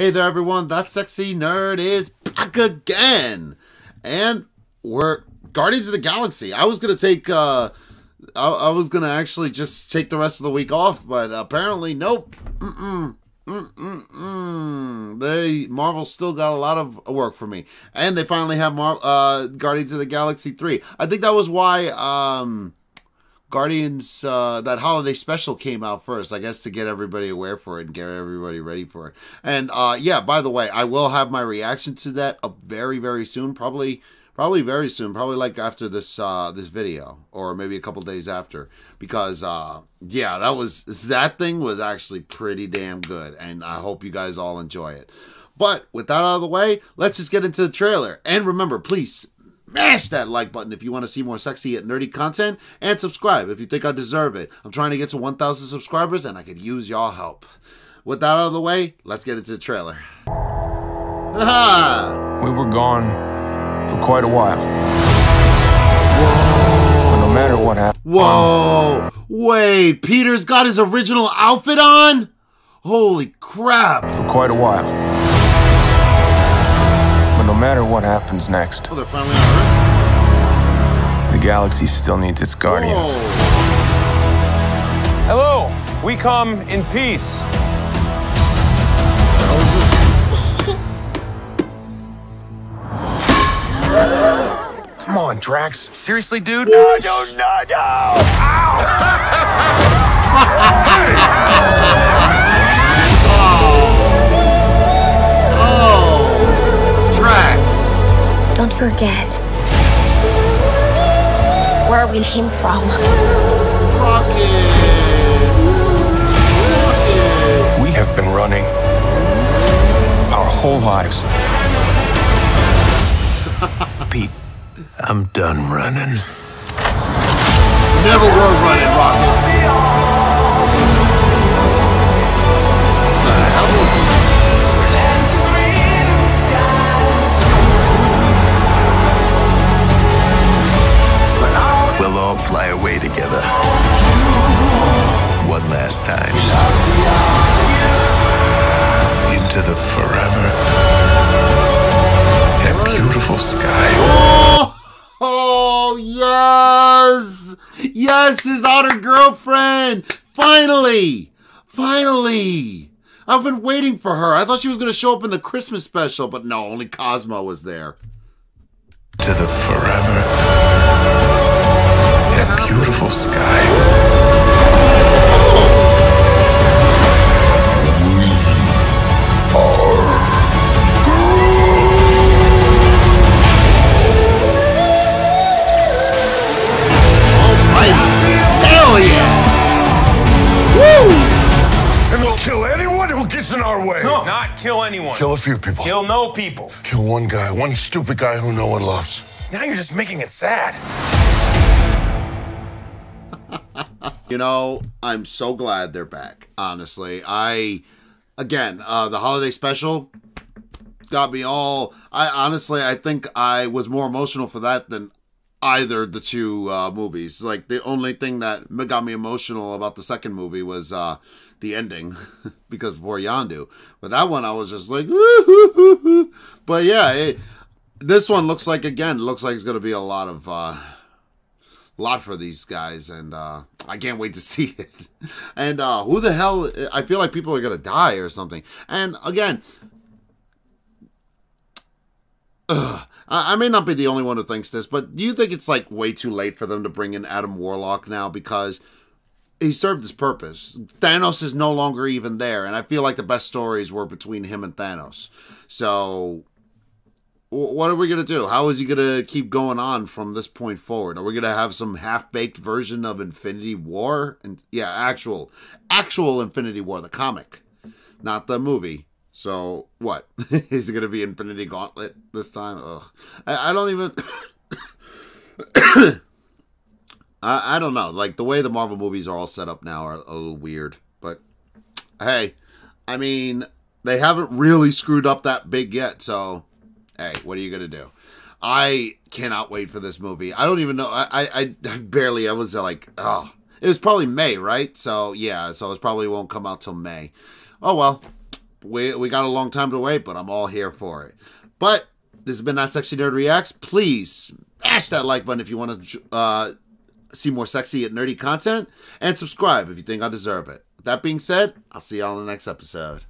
Hey there, everyone. That sexy nerd is back again. And we're Guardians of the Galaxy. I was going to take, uh, I, I was going to actually just take the rest of the week off, but apparently, nope. Mm-mm. Mm-mm-mm. They Marvel still got a lot of work for me, and they finally have Mar- uh, Guardians of the Galaxy three. I think that was why um, Guardians uh, that holiday special came out first, I guess, to get everybody aware for it and get everybody ready for it. And uh, yeah, by the way, I will have my reaction to that up very very soon, probably probably very soon, probably like after this uh, this video or maybe a couple days after, because uh, yeah, that was that thing was actually pretty damn good, and I hope you guys all enjoy it. But with that out of the way, let's just get into the trailer. And remember, please smash that like button if you want to see more sexy and nerdy content, and subscribe if you think I deserve it. I'm trying to get to 1,000 subscribers, and I could use y'all help. With that out of the way, let's get into the trailer. we were gone for quite a while. No matter what happened. Whoa! Wait, Peter's got his original outfit on? Holy crap! For quite a while. But no matter what happens next. Oh, they're finally on Earth? The galaxy still needs its guardians. Whoa. Hello! We come in peace. Come on, Drax. Seriously, dude? No, no, no, no! Don't forget where we came from. Rocket. Rocket. We have been running our whole lives. Pete, I'm done running. Never were running, Into the forever beautiful sky. Oh, oh yes, yes, his honored girlfriend. Finally, finally. I've been waiting for her. I thought she was going to show up in the Christmas special, but no, only Cosmo was there. To the kill anyone. Kill a few people. Kill no people. Kill one guy, one stupid guy who no one loves. Now you're just making it sad. you know, I'm so glad they're back. Honestly, I again, uh the holiday special got me all I honestly I think I was more emotional for that than either the two uh movies. Like the only thing that got me emotional about the second movie was uh the ending because for Yondu. But that one I was just like, but yeah, it, this one looks like again looks like it's going to be a lot of uh, lot for these guys, and uh, I can't wait to see it. And uh, who the hell? I feel like people are going to die or something. And again. Ugh, I may not be the only one who thinks this, but do you think it's like way too late for them to bring in Adam Warlock now? Because he served his purpose. Thanos is no longer even there, and I feel like the best stories were between him and Thanos. So, what are we gonna do? How is he gonna keep going on from this point forward? Are we gonna have some half baked version of Infinity War? And yeah, actual, actual Infinity War, the comic, not the movie. So what is it gonna be? Infinity Gauntlet this time? Ugh, I, I don't even. I, I don't know. Like the way the Marvel movies are all set up now are a little weird. But hey, I mean, they haven't really screwed up that big yet. So hey, what are you gonna do? I cannot wait for this movie. I don't even know. I I, I barely. I was like, oh, it was probably May, right? So yeah, so it probably won't come out till May. Oh well. We we got a long time to wait, but I'm all here for it. But this has been That Sexy Nerd Reacts. Please smash that like button if you want to uh, see more sexy and nerdy content, and subscribe if you think I deserve it. That being said, I'll see y'all in the next episode.